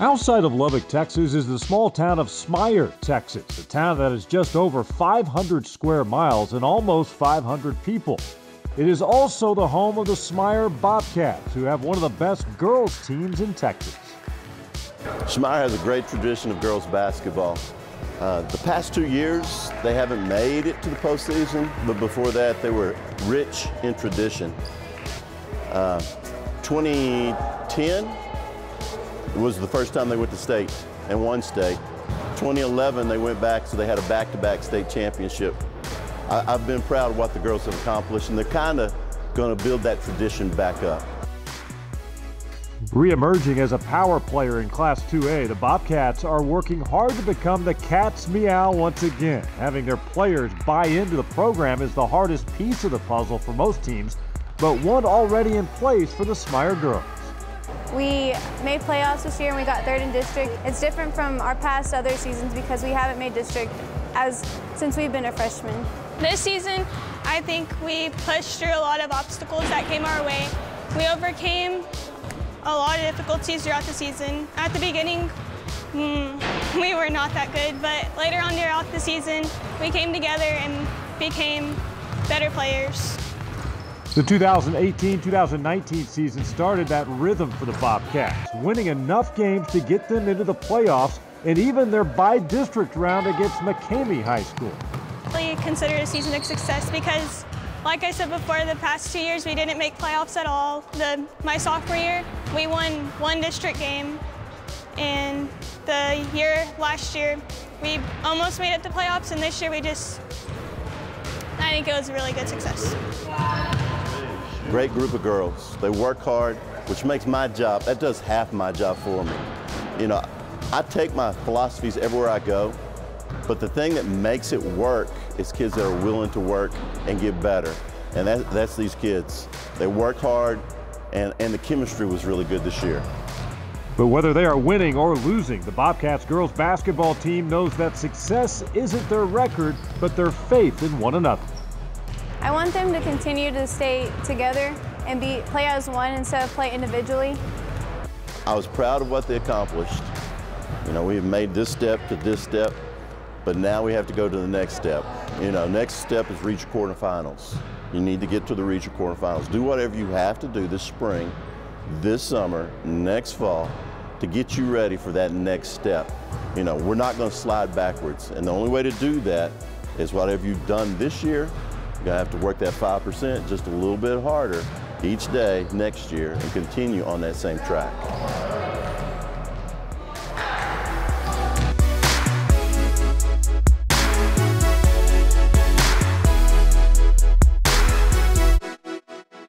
Outside of Lubbock, Texas is the small town of Smyer, Texas, a town that is just over 500 square miles and almost 500 people. It is also the home of the Smyer Bobcats, who have one of the best girls' teams in Texas. Smyer has a great tradition of girls basketball. Uh, the past two years, they haven't made it to the postseason, but before that, they were rich in tradition. Uh, 2010 was the first time they went to state and won state. 2011, they went back, so they had a back-to-back state championship. I, have been proud of what the girls have accomplished, and they're kind of going to build that tradition back up. Re-emerging as a power player in Class 2A, the Bobcats are working hard to become the Cats Meow once again. Having their players buy into the program is the hardest piece of the puzzle for most teams, but one already in place for the Smyer girls. We made playoffs this year and we got third in district. It's different from our past other seasons because we haven't made district as since we've been a freshman. This season, I think we pushed through a lot of obstacles that came our way. We overcame a lot of difficulties throughout the season. At the beginning, mm, we were not that good, but later on throughout the season, we came together and became better players. The 2018-2019 season started that rhythm for the Bobcats, winning enough games to get them into the playoffs and even their bi-district round against McCamey High School. I consider it a season of success because, like I said before, the past two years we didn't make playoffs at all. The, my sophomore year, we won one district game, and the year last year, we almost made it to playoffs, and this year we just, I think it was a really good success. Great group of girls. They work hard, which makes my job, that does half my job for me. You know, I take my philosophies everywhere I go, but the thing that makes it work is kids that are willing to work and get better. And that, that's these kids. They work hard, and, and the chemistry was really good this year. But whether they are winning or losing, the Bobcats girls basketball team knows that success isn't their record, but their faith in one another. I want them to continue to stay together and be play as one instead of play individually. I was proud of what they accomplished. You know, we've made this step to this step, but now we have to go to the next step. You know, next step is reach quarterfinals. You need to get to the regional quarterfinals. Do whatever you have to do this spring, this summer, next fall, to get you ready for that next step. You know, we're not going to slide backwards, and the only way to do that is whatever you've done this year, you're going to have to work that 5% just a little bit harder each day next year and continue on that same track.